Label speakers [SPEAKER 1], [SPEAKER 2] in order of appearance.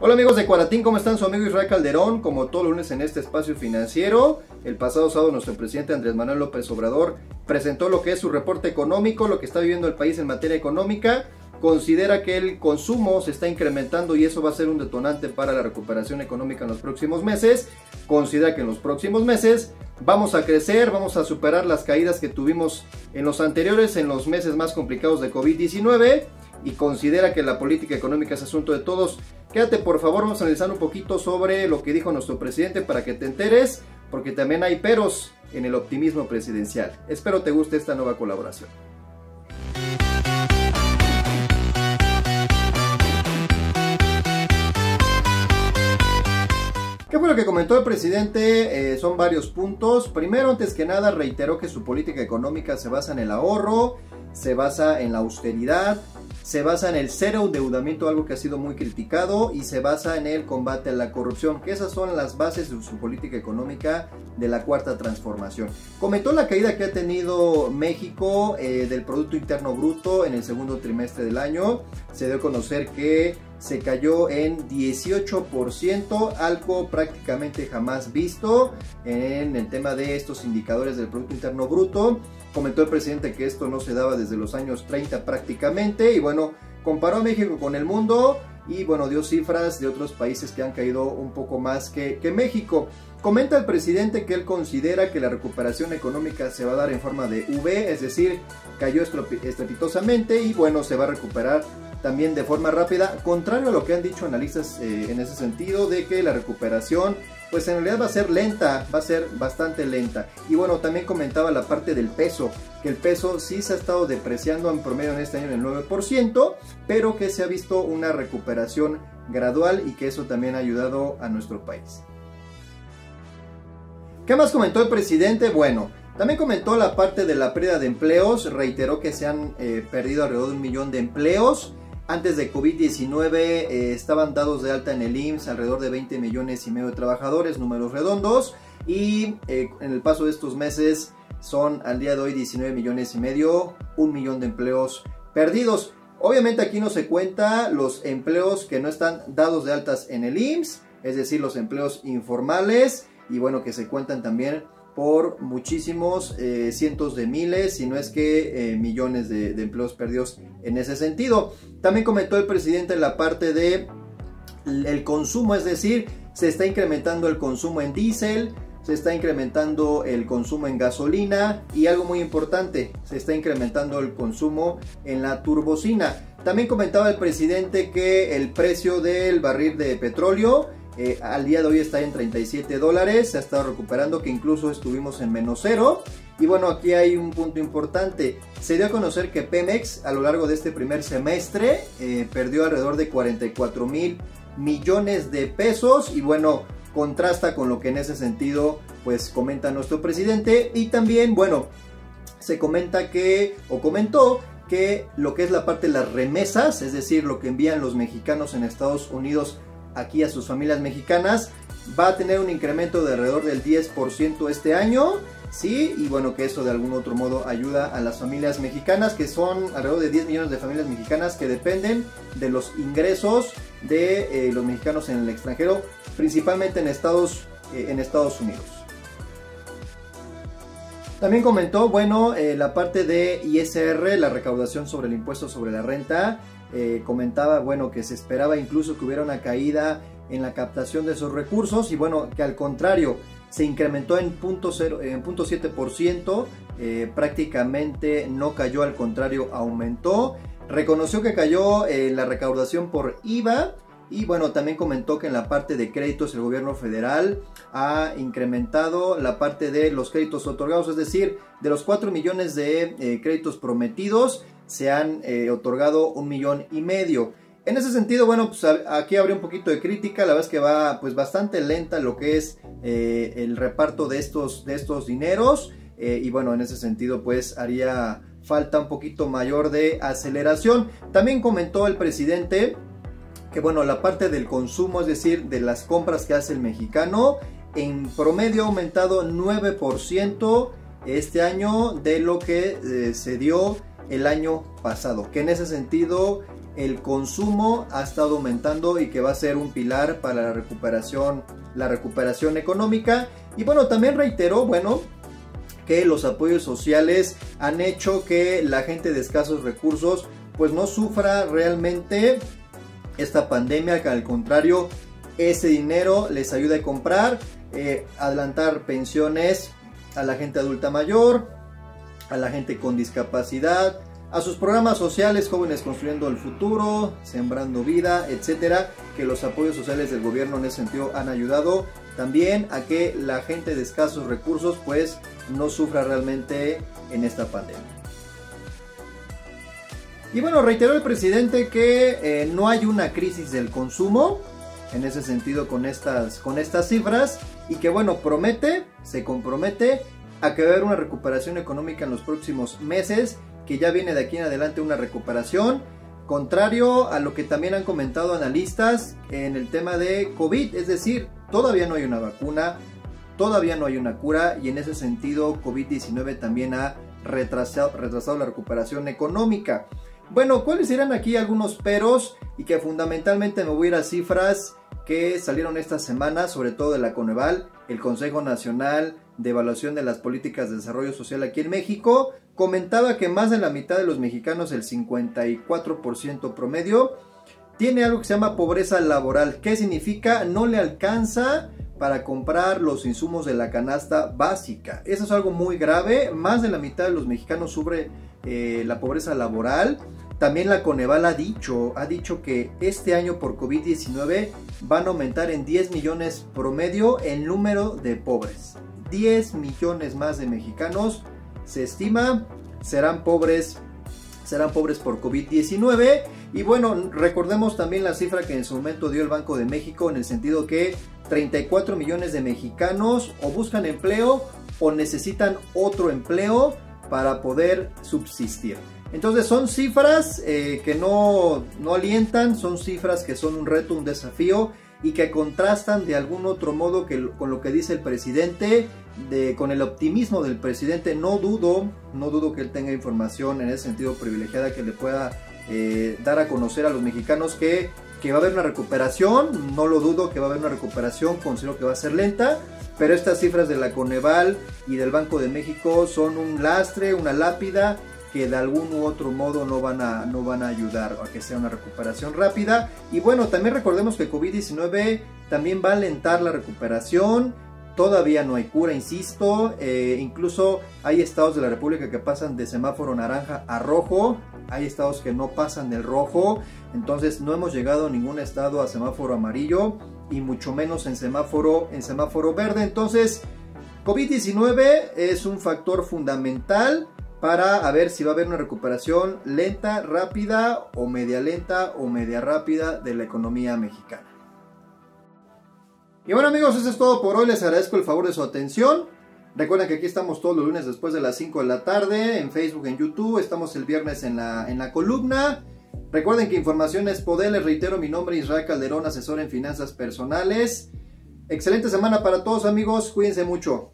[SPEAKER 1] Hola amigos de Cuaratín, ¿cómo están? Su amigo Israel Calderón, como todos lunes en este espacio financiero. El pasado sábado nuestro presidente Andrés Manuel López Obrador presentó lo que es su reporte económico, lo que está viviendo el país en materia económica. Considera que el consumo se está incrementando y eso va a ser un detonante para la recuperación económica en los próximos meses. Considera que en los próximos meses vamos a crecer, vamos a superar las caídas que tuvimos en los anteriores, en los meses más complicados de COVID-19 y considera que la política económica es asunto de todos. Quédate por favor, vamos a analizar un poquito sobre lo que dijo nuestro presidente para que te enteres, porque también hay peros en el optimismo presidencial. Espero te guste esta nueva colaboración. ¿Qué fue lo que comentó el presidente? Eh, son varios puntos. Primero, antes que nada, reiteró que su política económica se basa en el ahorro, se basa en la austeridad, se basa en el cero endeudamiento, algo que ha sido muy criticado, y se basa en el combate a la corrupción, que esas son las bases de su política económica de la cuarta transformación. Comentó la caída que ha tenido México eh, del Producto Interno Bruto en el segundo trimestre del año. Se dio a conocer que se cayó en 18%, algo prácticamente jamás visto en el tema de estos indicadores del Producto Interno Bruto. Comentó el presidente que esto no se daba desde los años 30 prácticamente y bueno, comparó a México con el mundo y bueno, dio cifras de otros países que han caído un poco más que, que México. Comenta el presidente que él considera que la recuperación económica se va a dar en forma de V, es decir, cayó estrepitosamente y bueno, se va a recuperar también de forma rápida, contrario a lo que han dicho analistas eh, en ese sentido de que la recuperación pues en realidad va a ser lenta, va a ser bastante lenta. Y bueno, también comentaba la parte del peso, que el peso sí se ha estado depreciando en promedio en este año en el 9%, pero que se ha visto una recuperación gradual y que eso también ha ayudado a nuestro país. ¿Qué más comentó el presidente? Bueno, también comentó la parte de la pérdida de empleos, reiteró que se han eh, perdido alrededor de un millón de empleos antes de COVID-19 eh, estaban dados de alta en el IMSS alrededor de 20 millones y medio de trabajadores, números redondos, y eh, en el paso de estos meses son al día de hoy 19 millones y medio, un millón de empleos perdidos. Obviamente aquí no se cuenta los empleos que no están dados de altas en el IMSS, es decir, los empleos informales, y bueno, que se cuentan también por muchísimos eh, cientos de miles, si no es que eh, millones de, empleos perdidos en ese sentido. También comentó el presidente la parte de el consumo, es decir, se está incrementando el consumo en diésel, se está incrementando el consumo en gasolina y algo muy importante, se está incrementando el consumo en la turbocina. También comentaba el presidente que el precio del barril de petróleo al día de hoy está en 37 dólares, se ha estado recuperando que incluso estuvimos en menos cero. Y bueno, aquí hay un punto importante. Se dio a conocer que Pemex a lo largo de este primer semestre eh, perdió alrededor de 44 mil millones de pesos. Y bueno, contrasta con lo que en ese sentido pues comenta nuestro presidente. Y también, bueno, se comenta que, o comentó que lo que es la parte de las remesas, es decir, lo que envían los mexicanos en Estados Unidos aquí a sus familias mexicanas. Va a tener un incremento de alrededor del 10% este año. Sí, y bueno, que eso de algún otro modo ayuda a las familias mexicanas, que son alrededor de 10 millones de familias mexicanas que dependen de los ingresos de eh, los mexicanos en el extranjero, principalmente en Estados, eh, en Estados Unidos. También comentó, bueno, eh, la parte de ISR, la recaudación sobre el impuesto sobre la renta, eh, comentaba, bueno, que se esperaba incluso que hubiera una caída en la captación de esos recursos y bueno, que al contrario, se incrementó en 0.7%, eh, prácticamente no cayó, al contrario, aumentó. Reconoció que cayó en la recaudación por IVA y bueno, también comentó que en la parte de créditos el gobierno federal ha incrementado la parte de los créditos otorgados, es decir, de los 4 millones de eh, créditos prometidos, se han eh, otorgado un millón y medio. En ese sentido, bueno, pues aquí habría un poquito de crítica, la verdad es que va pues bastante lenta lo que es eh, el reparto de estos, de estos dineros eh, y bueno, en ese sentido pues haría falta un poquito mayor de aceleración. También comentó el presidente que bueno, la parte del consumo, es decir, de las compras que hace el mexicano, en promedio ha aumentado 9% este año de lo que se dio el año pasado, que en ese sentido el consumo ha estado aumentando y que va a ser un pilar para la recuperación, la recuperación económica. Y bueno, también reiteró, bueno, que los apoyos sociales han hecho que la gente de escasos recursos pues no sufra realmente esta pandemia, que al contrario, ese dinero les ayuda a comprar, eh, adelantar pensiones a la gente adulta mayor, a la gente con discapacidad, a sus programas sociales, jóvenes construyendo el futuro, sembrando vida, etcétera, que los apoyos sociales del gobierno en ese sentido han ayudado también a que la gente de escasos recursos pues no sufra realmente en esta pandemia. Y bueno, reiteró el presidente que eh, no hay una crisis del consumo, en ese sentido con estas, con estas cifras, y que bueno, promete, se compromete a que va a haber una recuperación económica en los próximos meses, que ya viene de aquí en adelante una recuperación, contrario a lo que también han comentado analistas en el tema de COVID, es decir, todavía no hay una vacuna, todavía no hay una cura y en ese sentido COVID-19 también ha retrasado, retrasado la recuperación económica. Bueno, ¿cuáles serán aquí algunos peros? Y que fundamentalmente me voy a ir a cifras que salieron esta semana, sobre todo de la Coneval, el Consejo Nacional de Evaluación de las Políticas de Desarrollo Social aquí en México, comentaba que más de la mitad de los mexicanos, el 54% promedio, tiene algo que se llama pobreza laboral. ¿Qué significa? No le alcanza para comprar los insumos de la canasta básica. Eso es algo muy grave. Más de la mitad de los mexicanos sufre eh, la pobreza laboral. También la Coneval ha dicho, ha dicho que este año por COVID-19 van a aumentar en 10 millones promedio el número de pobres. 10 millones más de mexicanos se estima serán pobres serán pobres por COVID-19 y bueno, recordemos también la cifra que en su momento dio el Banco de México en el sentido que 34 millones de mexicanos o buscan empleo o necesitan otro empleo para poder subsistir. Entonces son cifras eh, que no, no alientan, son cifras que son un reto, un desafío y que contrastan de algún otro modo que, con lo que dice el presidente, de, con el optimismo del presidente. No dudo, no dudo que él tenga información en ese sentido privilegiada que le pueda eh, dar a conocer a los mexicanos que, que va a haber una recuperación. No lo dudo que va a haber una recuperación, considero que va a ser lenta. Pero estas cifras de la Coneval y del Banco de México son un lastre, una lápida que de algún u otro modo no van a, no van a ayudar a que sea una recuperación rápida. Y bueno, también recordemos que COVID-19 también va a alentar la recuperación. Todavía no hay cura, insisto. Eh, incluso hay estados de la República que pasan de semáforo naranja a rojo. Hay estados que no pasan del rojo. Entonces no hemos llegado a ningún estado a semáforo amarillo y mucho menos en semáforo, en semáforo verde. Entonces, COVID-19 es un factor fundamental para ver si va a haber una recuperación lenta, rápida o media lenta o media rápida de la economía mexicana. Y bueno amigos, eso es todo por hoy, les agradezco el favor de su atención. Recuerden que aquí estamos todos los lunes después de las 5 de la tarde, en Facebook, en YouTube, estamos el viernes en la, en la columna. Recuerden que información es poder, les reitero mi nombre Israel Calderón, asesor en finanzas personales. Excelente semana para todos amigos, cuídense mucho.